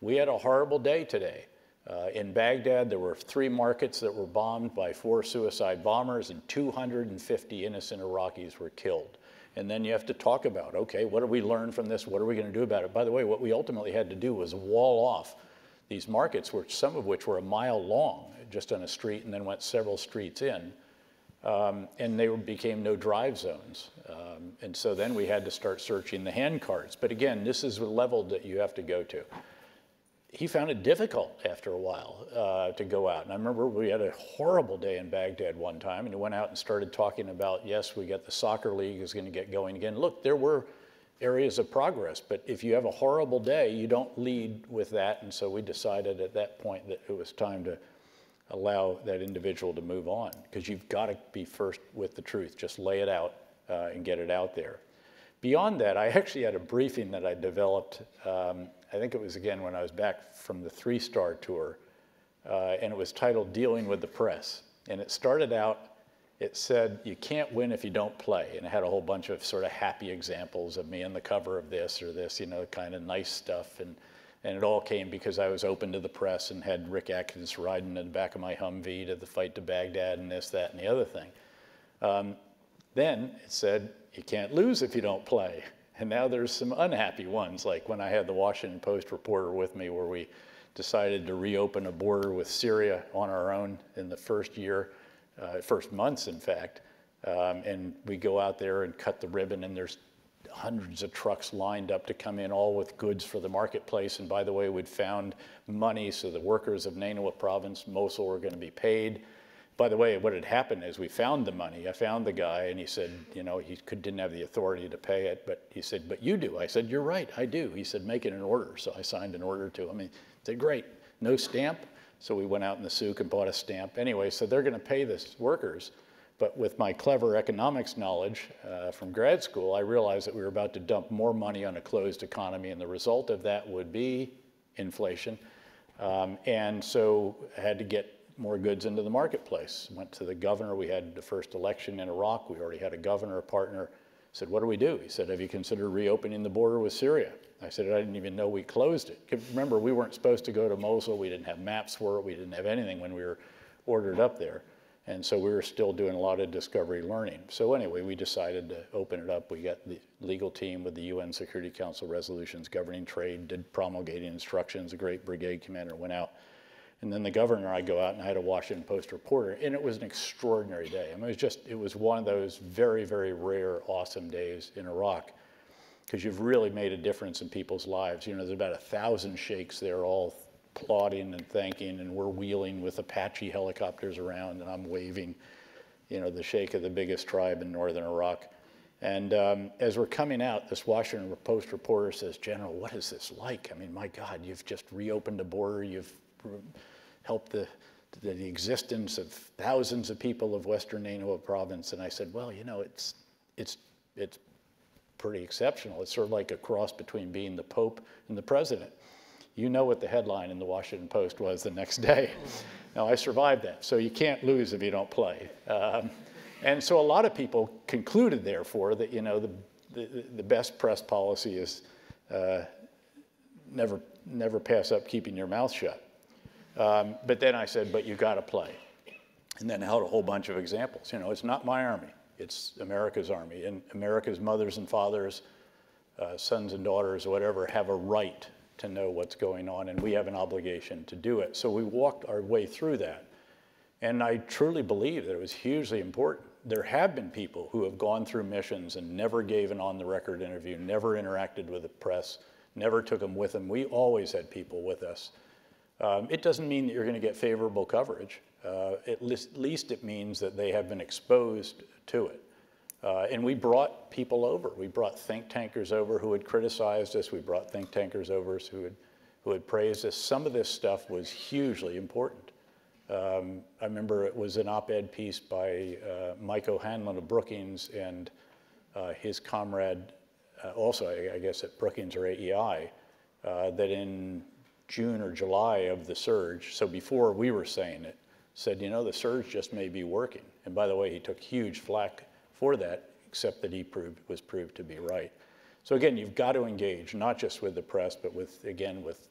we had a horrible day today. Uh, in Baghdad, there were three markets that were bombed by four suicide bombers, and 250 innocent Iraqis were killed. And then you have to talk about, okay, what do we learn from this? What are we going to do about it? By the way, what we ultimately had to do was wall off these markets, which some of which were a mile long, just on a street, and then went several streets in. Um, and they became no drive zones. Um, and so then we had to start searching the handcarts. But again, this is the level that you have to go to. he found it difficult after a while uh, to go out. And I remember we had a horrible day in Baghdad one time, and he went out and started talking about, yes, we got the soccer league is going to get going again. Look, there were areas of progress, but if you have a horrible day, you don't lead with that. And so we decided at that point that it was time to allow that individual to move on because you've got to be first with the truth. Just lay it out uh, and get it out there. Beyond that, I actually had a briefing that I developed. Um, I think it was again when I was back from the three star tour, uh, and it was titled Dealing with the Press. And it started out, it said, You can't win if you don't play. And it had a whole bunch of sort of happy examples of me on the cover of this or this, you know, kind of nice stuff. And, and it all came because I was open to the press and had Rick Atkinson riding in the back of my Humvee to the fight to Baghdad and this, that, and the other thing. Um, then it said, you can't lose if you don't play. And now there's some unhappy ones, like when I had the Washington Post reporter with me where we decided to reopen a border with Syria on our own in the first year, uh, first months, in fact. Um, and we go out there and cut the ribbon, and there's hundreds of trucks lined up to come in, all with goods for the marketplace. And by the way, we'd found money, so the workers of Ninawa province, Mosul, were going to be paid. By the way, what had happened is we found the money. I found the guy, and he said, you know, he could, didn't have the authority to pay it, but he said, but you do. I said, you're right, I do. He said, make it an order. So I signed an order to him. He said, great, no stamp. So we went out in the souk and bought a stamp. Anyway, so they're going to pay this workers. But with my clever economics knowledge uh, from grad school, I realized that we were about to dump more money on a closed economy, and the result of that would be inflation. Um, and so I had to get more goods into the marketplace. Went to the governor. We had the first election in Iraq. We already had a governor, a partner. Said, what do we do? He said, have you considered reopening the border with Syria? I said, I didn't even know we closed it. Remember, we weren't supposed to go to Mosul. We didn't have maps for it. We didn't have anything when we were ordered up there. And so we were still doing a lot of discovery learning. So anyway, we decided to open it up. We got the legal team with the UN Security Council resolutions governing trade, did promulgating instructions. A great brigade commander went out and then the governor, I go out and I had a Washington Post reporter, and it was an extraordinary day. I mean, it was just, it was one of those very, very rare, awesome days in Iraq because you've really made a difference in people's lives. You know, there's about a thousand sheikhs there all applauding and thanking, and we're wheeling with Apache helicopters around, and I'm waving, you know, the sheikh of the biggest tribe in northern Iraq. And um, as we're coming out, this Washington Post reporter says, General, what is this like? I mean, my God, you've just reopened a border, you've helped the, the, existence of thousands of people of Western Ninawa province. And I said, well, you know, it's, it's, it's pretty exceptional. It's sort of like a cross between being the Pope and the president. You know what the headline in the Washington Post was the next day. now, I survived that, so you can't lose if you don't play. Um, and so a lot of people concluded, therefore, that, you know, the, the, the best press policy is uh, never, never pass up keeping your mouth shut. Um, but then I said, but you got to play. And then held a whole bunch of examples. You know, it's not my army, it's America's army. And America's mothers and fathers, uh, sons and daughters, whatever, have a right to know what's going on, and we have an obligation to do it. So we walked our way through that. And I truly believe that it was hugely important. There have been people who have gone through missions and never gave an on the record interview, never interacted with the press, never took them with them. We always had people with us um, it doesn't mean that you're going to get favorable coverage. Uh, at least it means that they have been exposed to it. Uh, and we brought people over. We brought think tankers over who had criticized us. We brought think tankers over who had, who had praised us. Some of this stuff was hugely important. Um, I remember it was an op-ed piece by uh, Mike O'Hanlon of Brookings and uh, his comrade, uh, also I, I, guess at Brookings or AEI, uh, that in June or July of the surge, so before we were saying it, said, you know, the surge just may be working. And by the way, he took huge flack for that, except that he proved, was proved to be right. So again, you've got to engage, not just with the press, but with, again, with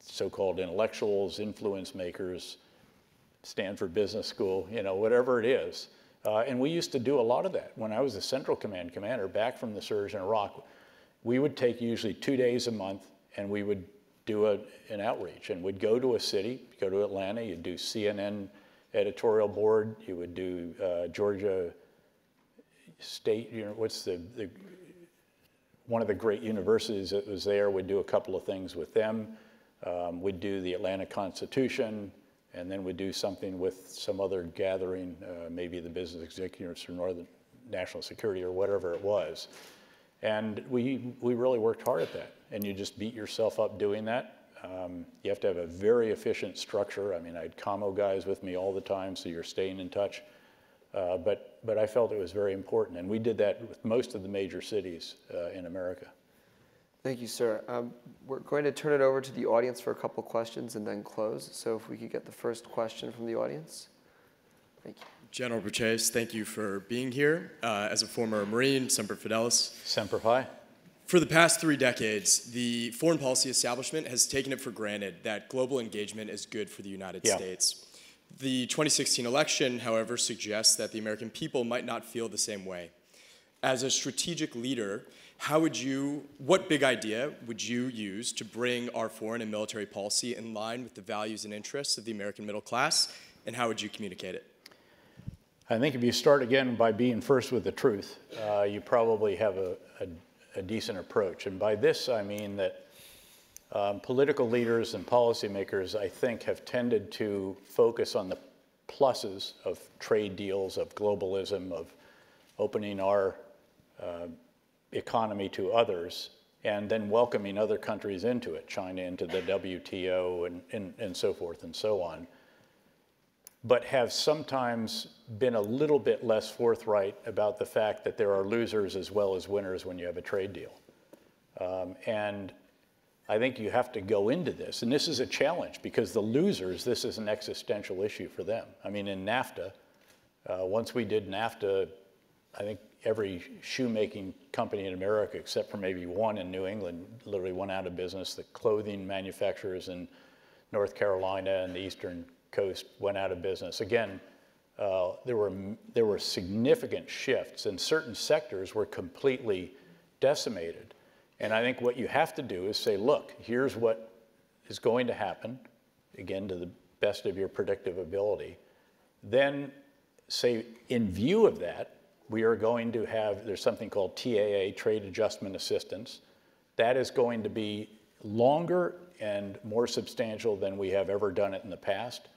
so-called intellectuals, influence makers, Stanford Business School, you know, whatever it is. Uh, and we used to do a lot of that. When I was the Central Command commander back from the surge in Iraq, we would take usually two days a month and we would do a, an outreach and we'd go to a city, go to Atlanta, you'd do CNN editorial board, you would do uh, Georgia State, you know, what's the, the, one of the great universities that was there would do a couple of things with them. Um, we'd do the Atlanta Constitution, and then we'd do something with some other gathering, uh, maybe the business executives for Northern National Security or whatever it was. And we, we really worked hard at that. And you just beat yourself up doing that. Um, you have to have a very efficient structure. I mean, I had commo guys with me all the time, so you're staying in touch. Uh, but, but I felt it was very important. And we did that with most of the major cities uh, in America. Thank you, sir. Um, we're going to turn it over to the audience for a couple questions and then close. So if we could get the first question from the audience. Thank you. General Petraeus, thank you for being here. Uh, as a former Marine, Semper Fidelis. Semper Fi. For the past three decades, the foreign policy establishment has taken it for granted that global engagement is good for the United yeah. States. The 2016 election, however, suggests that the American people might not feel the same way. As a strategic leader, how would you, what big idea would you use to bring our foreign and military policy in line with the values and interests of the American middle class, and how would you communicate it? I think if you start again by being first with the truth, uh, you probably have a, a, a, decent approach. And by this, I mean that um, political leaders and policymakers, I think, have tended to focus on the pluses of trade deals, of globalism, of opening our uh, economy to others and then welcoming other countries into it, China into the WTO and, and, and so forth and so on, but have sometimes been a little bit less forthright about the fact that there are losers as well as winners when you have a trade deal. Um, and I think you have to go into this, and this is a challenge because the losers, this is an existential issue for them. I mean, in NAFTA, uh, once we did NAFTA, I think every shoemaking company in America, except for maybe one in New England, literally went out of business. The clothing manufacturers in North Carolina and the eastern coast went out of business. Again, uh, there, were, there were significant shifts, and certain sectors were completely decimated. And I think what you have to do is say, look, here's what is going to happen, again, to the best of your predictive ability. Then say, in view of that, we are going to have, there's something called TAA, Trade Adjustment Assistance. That is going to be longer and more substantial than we have ever done it in the past.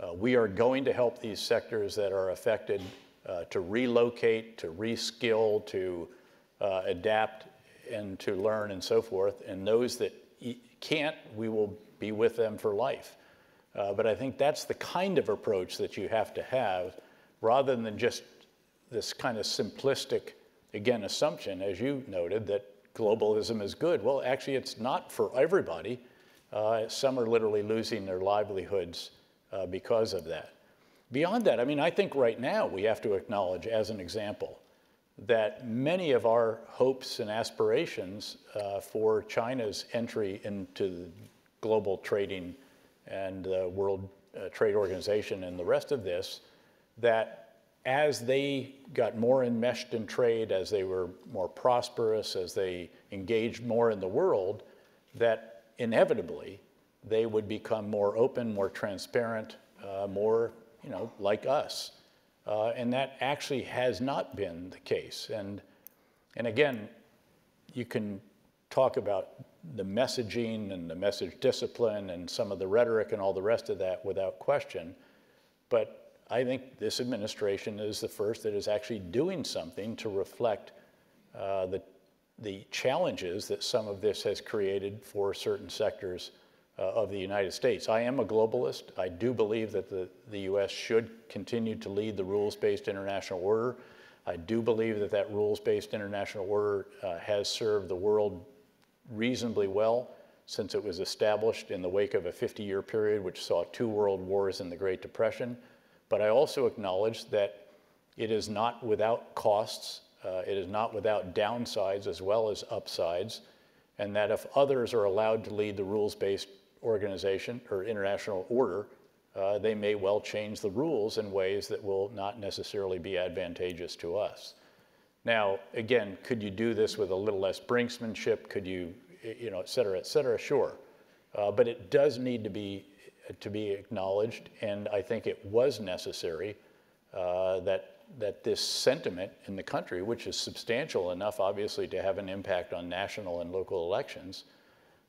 Uh, we are going to help these sectors that are affected uh, to relocate, to reskill, to uh, adapt, and to learn and so forth. And those that can't, we will be with them for life. Uh, but I think that's the kind of approach that you have to have rather than just this kind of simplistic, again, assumption, as you noted, that globalism is good. Well, actually, it's not for everybody. Uh, some are literally losing their livelihoods uh, because of that. Beyond that, I mean, I think right now we have to acknowledge, as an example, that many of our hopes and aspirations uh, for China's entry into the global trading and the World uh, Trade Organization and the rest of this, that as they got more enmeshed in trade, as they were more prosperous, as they engaged more in the world, that inevitably they would become more open, more transparent, uh, more, you know, like us. Uh, and that actually has not been the case. And, and again, you can talk about the messaging and the message discipline and some of the rhetoric and all the rest of that without question. But I think this administration is the first that is actually doing something to reflect uh, the, the challenges that some of this has created for certain sectors of the United States. I am a globalist. I do believe that the, the U.S. should continue to lead the rules-based international order. I do believe that that rules-based international order uh, has served the world reasonably well since it was established in the wake of a 50-year period which saw two world wars and the Great Depression. But I also acknowledge that it is not without costs, uh, it is not without downsides as well as upsides, and that if others are allowed to lead the rules-based organization or international order, uh, they may well change the rules in ways that will not necessarily be advantageous to us. Now, again, could you do this with a little less brinksmanship? Could you, you know, et cetera, et cetera? Sure. Uh, but it does need to be to be acknowledged, and I think it was necessary uh, that that this sentiment in the country, which is substantial enough, obviously, to have an impact on national and local elections,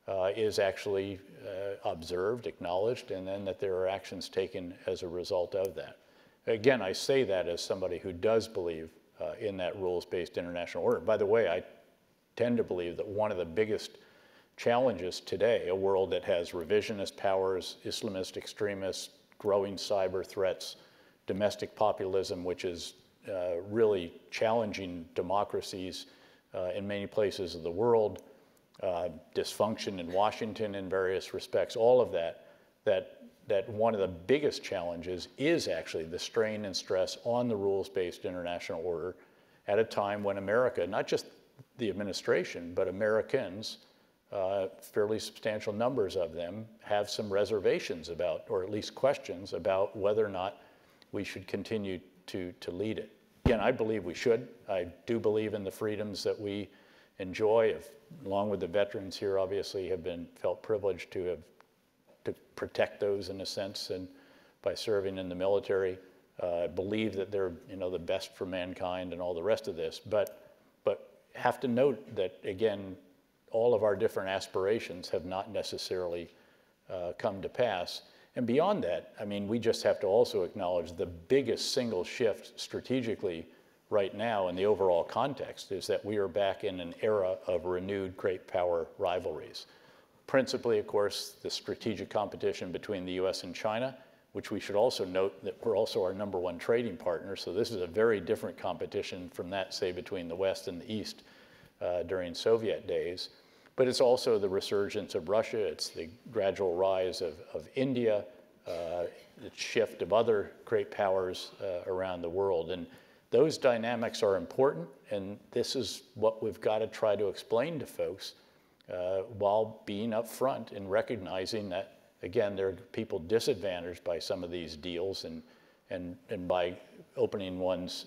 uh, is actually uh, observed, acknowledged, and then that there are actions taken as a result of that. Again, I say that as somebody who does believe uh, in that rules-based international order. By the way, I tend to believe that one of the biggest challenges today, a world that has revisionist powers, Islamist extremists, growing cyber threats, domestic populism, which is uh, really challenging democracies uh, in many places of the world, uh, dysfunction in Washington in various respects, all of that, that, that one of the biggest challenges is actually the strain and stress on the rules-based international order at a time when America, not just the administration, but Americans, uh, fairly substantial numbers of them, have some reservations about, or at least questions about whether or not we should continue to, to lead it. Again, I believe we should. I do believe in the freedoms that we enjoy, if, along with the veterans here, obviously, have been felt privileged to have to protect those in a sense, and by serving in the military, uh, believe that they're you know the best for mankind and all the rest of this. But but have to note that again, all of our different aspirations have not necessarily uh, come to pass. And beyond that, I mean, we just have to also acknowledge the biggest single shift strategically right now in the overall context is that we are back in an era of renewed great power rivalries. Principally, of course, the strategic competition between the US and China, which we should also note that we're also our number one trading partner. So this is a very different competition from that, say, between the West and the East uh, during Soviet days. But it's also the resurgence of Russia, it's the gradual rise of, of India, uh, the shift of other great powers uh, around the world. And those dynamics are important, and this is what we've got to try to explain to folks uh, while being upfront and recognizing that, again, there are people disadvantaged by some of these deals and, and, and by opening one's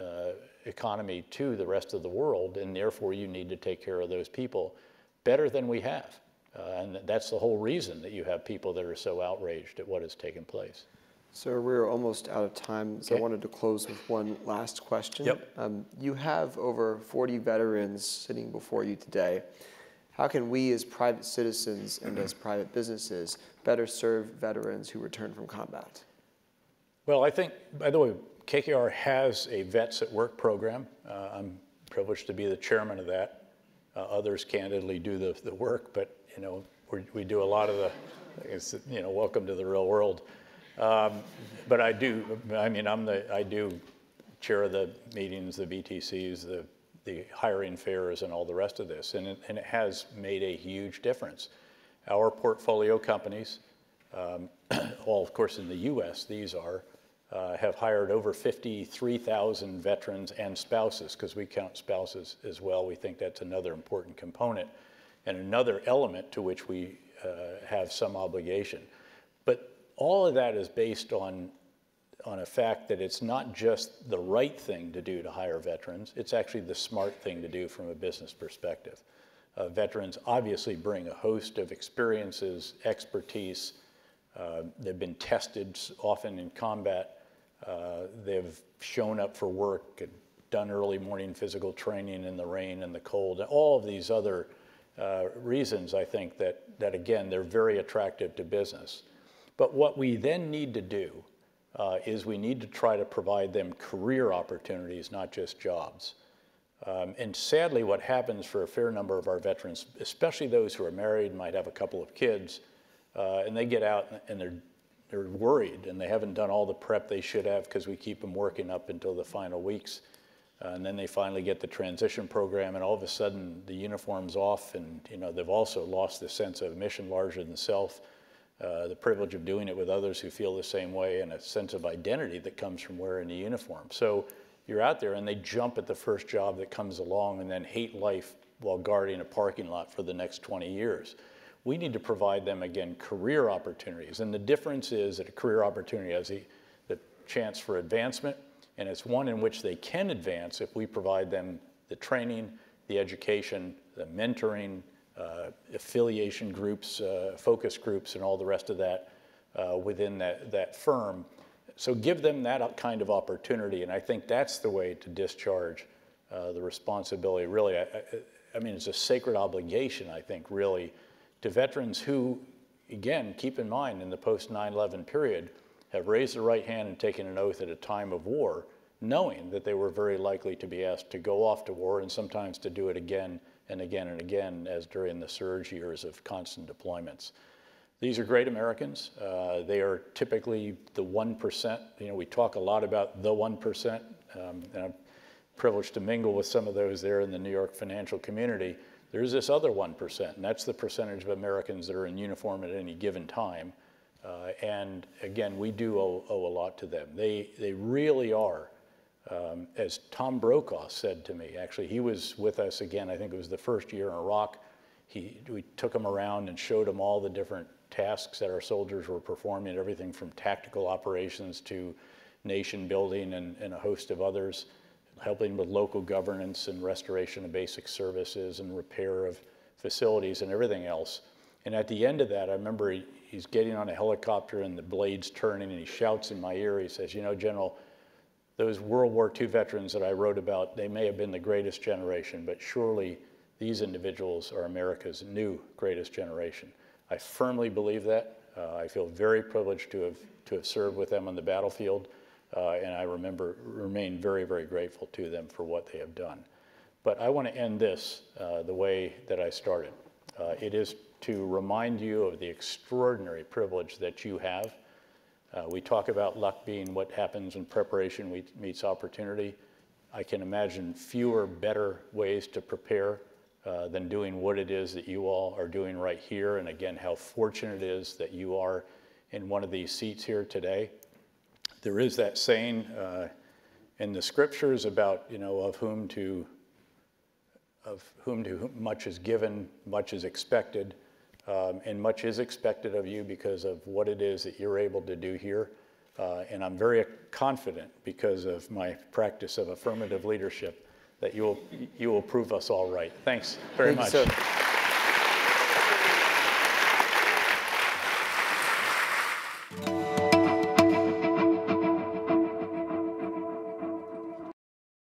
uh, economy to the rest of the world, and therefore you need to take care of those people better than we have. Uh, and that's the whole reason that you have people that are so outraged at what has taken place. Sir, we're almost out of time, so Okay. I wanted to close with one last question. Yep. Um, you have over 40 veterans sitting before you today. How can we, as private citizens and as private businesses, better serve veterans who return from combat? Well, I think, by the way, KKR has a Vets at Work program. Uh, I'm privileged to be the chairman of that. Uh, others candidly do the, the work, but you know, we we do a lot of the, you know, welcome to the real world. Um, but I do, I mean, I'm the, I do chair the meetings, the VTCs, the, the hiring fairs, and all the rest of this, and it, and it has made a huge difference. Our portfolio companies, um, [clears throat] all of course in the U.S. these are, uh, have hired over 53,000 veterans and spouses, because we count spouses as well. We think that's another important component and another element to which we uh, have some obligation. All of that is based on, on a fact that it's not just the right thing to do to hire veterans, it's actually the smart thing to do from a business perspective. Uh, veterans obviously bring a host of experiences, expertise. Uh, they've been tested often in combat. Uh, they've shown up for work, done early morning physical training in the rain and the cold, and all of these other uh, reasons, I think, that, that again, they're very attractive to business. But what we then need to do uh, is we need to try to provide them career opportunities, not just jobs. Um, and sadly, what happens for a fair number of our veterans, especially those who are married, might have a couple of kids, uh, and they get out and they're, they're worried and they haven't done all the prep they should have because we keep them working up until the final weeks. Uh, and then they finally get the transition program, and all of a sudden the uniform's off, and you know they've also lost the sense of mission larger than self, uh, the privilege of doing it with others who feel the same way, and a sense of identity that comes from wearing a uniform. So you're out there, and they jump at the first job that comes along, and then hate life while guarding a parking lot for the next 20 years. We need to provide them again career opportunities, and the difference is that a career opportunity has the, the chance for advancement and it's one in which they can advance if we provide them the training, the education, the mentoring, affiliation groups, uh, focus groups, and all the rest of that uh, within that, that firm. So give them that kind of opportunity, and I think that's the way to discharge uh, the responsibility. Really, I, I, I mean, it's a sacred obligation, I think, really, to veterans who, again, keep in mind, in the post 9 11 period, have raised the right hand and taken an oath at a time of war, knowing that they were very likely to be asked to go off to war and sometimes to do it again and again and again, as during the surge years of constant deployments. These are great Americans. Uh, they are typically the 1%. You know, we talk a lot about the 1%, um, and I'm privileged to mingle with some of those there in the New York financial community. There's this other 1%, and that's the percentage of Americans that are in uniform at any given time. Uh, and again, we do owe, owe, a lot to them. They, they really are, um, as Tom Brokaw said to me, actually, he was with us again, I think it was the first year in Iraq. He, we took him around and showed him all the different tasks that our soldiers were performing, everything from tactical operations to nation building and, and a host of others, helping with local governance and restoration of basic services and repair of facilities and everything else. And at the end of that, I remember he, he's getting on a helicopter and the blade's turning and he shouts in my ear, he says, you know, General, those World War II veterans that I wrote about, they may have been the greatest generation, but surely these individuals are America's new greatest generation. I firmly believe that. Uh, I feel very privileged to have, to have served with them on the battlefield, uh, and I remember, remain very, very grateful to them for what they have done. But I want to end this uh, the way that I started. Uh, it is to remind you of the extraordinary privilege that you have. Uh, we talk about luck being what happens when preparation meets opportunity. I can imagine fewer, better ways to prepare uh, than doing what it is that you all are doing right here. And again, how fortunate it is that you are in one of these seats here today. There is that saying uh, in the scriptures about, you know, of whom to, of whom to whom much is given, much is expected. Um, and much is expected of you because of what it is that you're able to do here. Uh, and I'm very confident because of my practice of affirmative leadership that you will, you will prove us all right. Thanks very Thank much.